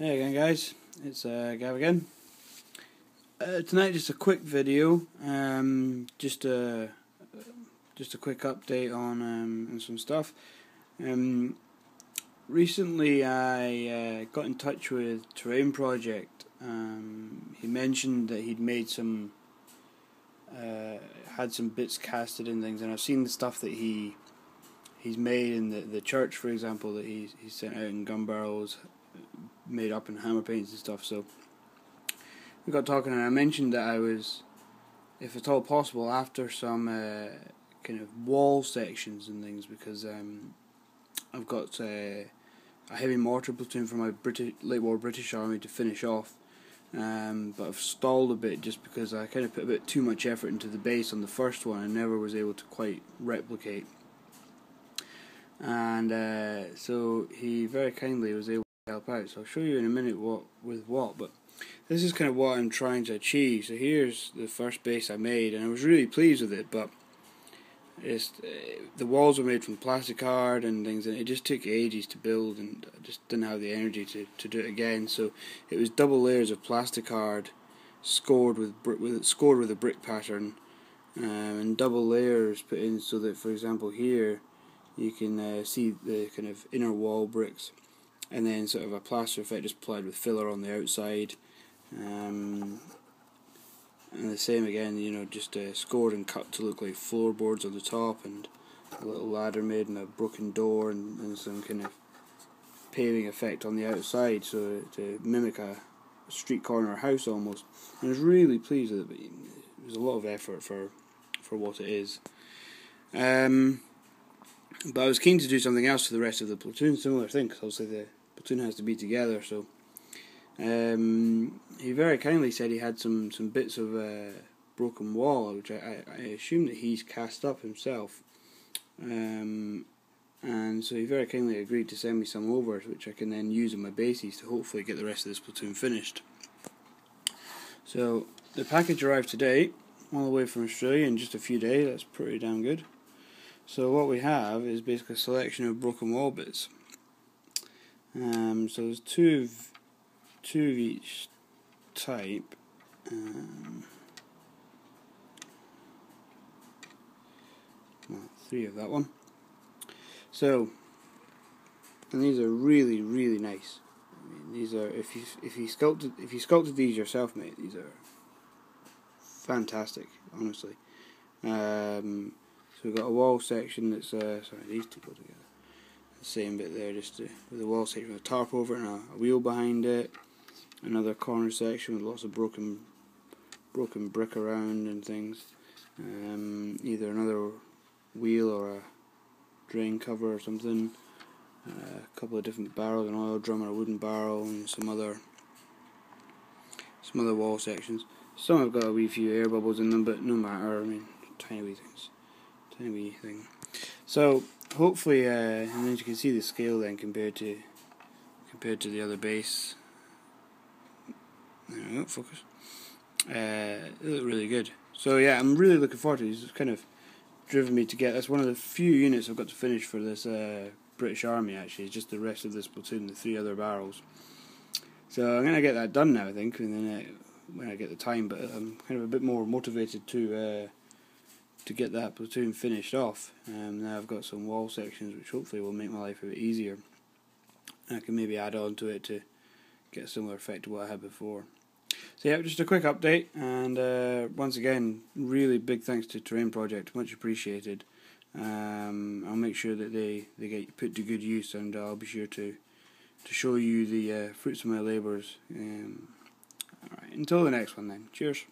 Hey again guys, it's uh, Gav again. Uh, tonight just a quick video, um, just a just a quick update on um, some stuff. Um, recently I uh, got in touch with Terrain Project. Um, he mentioned that he'd made some uh, had some bits casted and things, and I've seen the stuff that he he's made in the the church, for example, that he he sent out in gun barrels made up in hammer paints and stuff. So we got talking, and I mentioned that I was, if at all possible, after some uh, kind of wall sections and things because um, I've got uh, a heavy mortar platoon for my British late war British Army to finish off. Um, but I've stalled a bit just because I kind of put a bit too much effort into the base on the first one. I never was able to quite replicate, and uh, so he very kindly was able help out. So I'll show you in a minute what with what, but this is kind of what I'm trying to achieve. So here's the first base I made, and I was really pleased with it, but it's, uh, the walls were made from plastic card and things, and it just took ages to build, and I just didn't have the energy to, to do it again. So it was double layers of plasticard, scored with with scored with a brick pattern, um, and double layers put in so that, for example, here you can uh, see the kind of inner wall bricks and then sort of a plaster effect just applied with filler on the outside. Um, and the same again, you know, just uh, scored and cut to look like floorboards on the top, and a little ladder made and a broken door, and, and some kind of paving effect on the outside, so to mimic a street corner house almost. And I was really pleased with it, it was a lot of effort for for what it is. Um, but I was keen to do something else for the rest of the platoon, similar thing, because obviously the platoon has to be together. So um, he very kindly said he had some, some bits of uh, broken wall, which I, I, assume that he's cast up himself. Um, and so he very kindly agreed to send me some over, which I can then use in my bases to hopefully get the rest of this platoon finished. So the package arrived today, all the way from Australia in just a few days. That's pretty damn good. So what we have is basically a selection of broken wall bits. Um, so there's two of, two of each type. Um, well, three of that one. So, and these are really, really nice. I mean, these are if you if you sculpted if you sculpted these yourself, mate, these are fantastic. Honestly, um, so we've got a wall section that's uh, sorry, these two go together the same bit there just to, with the wall section with a tarp over it and a, a, wheel behind it. Another corner section with lots of broken broken brick around and things. Um, either another wheel or a drain cover or something. Uh, a couple of different barrels an oil drum or a wooden barrel and some other some other wall sections. Some have got a wee few air bubbles in them but no matter I mean tiny wee things tiny wee thing. So hopefully, uh, and then you can see the scale then compared to compared to the other base. There we go, focus. Uh, it looked really good. So yeah, I'm really looking forward to it. It's kind of driven me to get. That's one of the few units I've got to finish for this uh, British Army. Actually, it's just the rest of this platoon, the three other barrels. So I'm gonna get that done now, I think, and then uh, when I get the time. But I'm kind of a bit more motivated to uh, to get that platoon finished off. Um, now I've got some wall sections which hopefully will make my life a bit easier. I can maybe add on to it to get a similar effect to what I had before. So yeah, just a quick update, and uh, once again, really big thanks to Terrain Project, much appreciated. Um, I'll make sure that they, they get put to good use, and I'll be sure to to show you the uh, fruits of my labours. Um, Alright, until the next one then. Cheers.